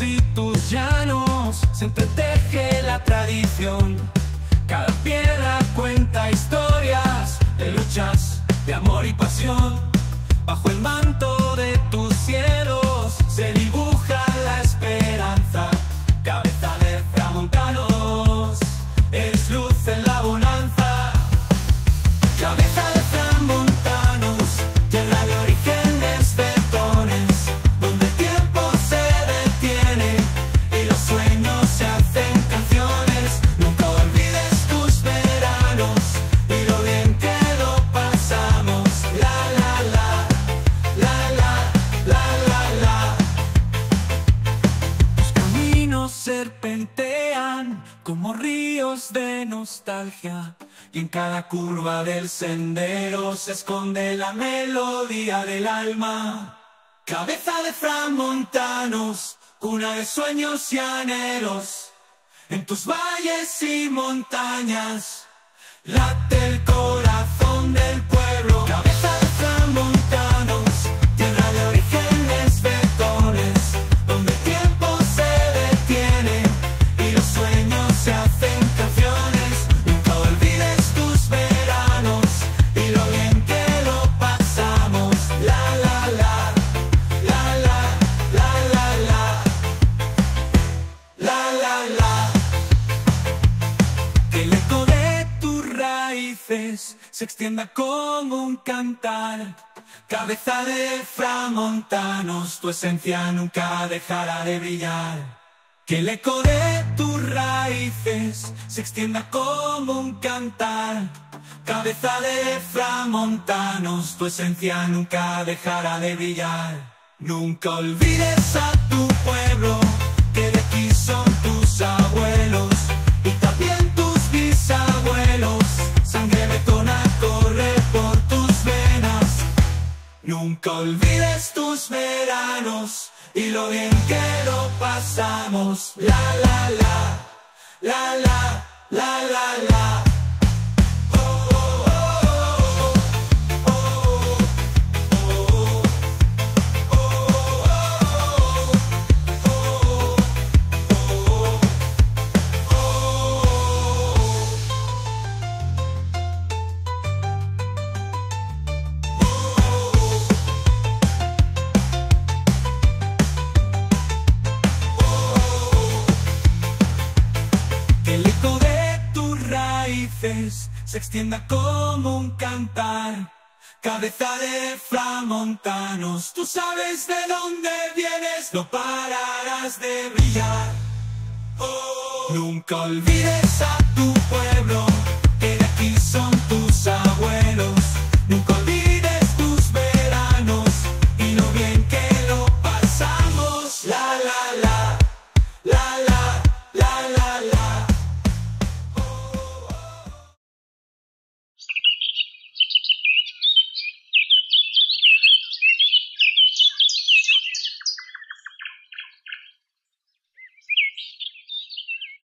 y tus llanos se entreteje la tradición. Cada piedra cuenta historia. Serpentean como ríos de nostalgia. Y en cada curva del sendero se esconde la melodía del alma. Cabeza de framontanos, cuna de sueños y anhelos. En tus valles y montañas late el corazón del pueblo. Se extienda como un cantar. Cabeza de framontanos, tu esencia nunca dejará de brillar. Que el eco de tus raíces se extienda como un cantar. Cabeza de framontanos, tu esencia nunca dejará de brillar. Nunca olvides a tu pueblo, Nunca olvides tus veranos y lo bien que lo pasamos. La la la, la la, la la la. se extienda como un cantar. Cabeza de framontanos, tú sabes de dónde vienes, no pararás de brillar. Oh, nunca olvides a tu pueblo, que de aquí son tus amores.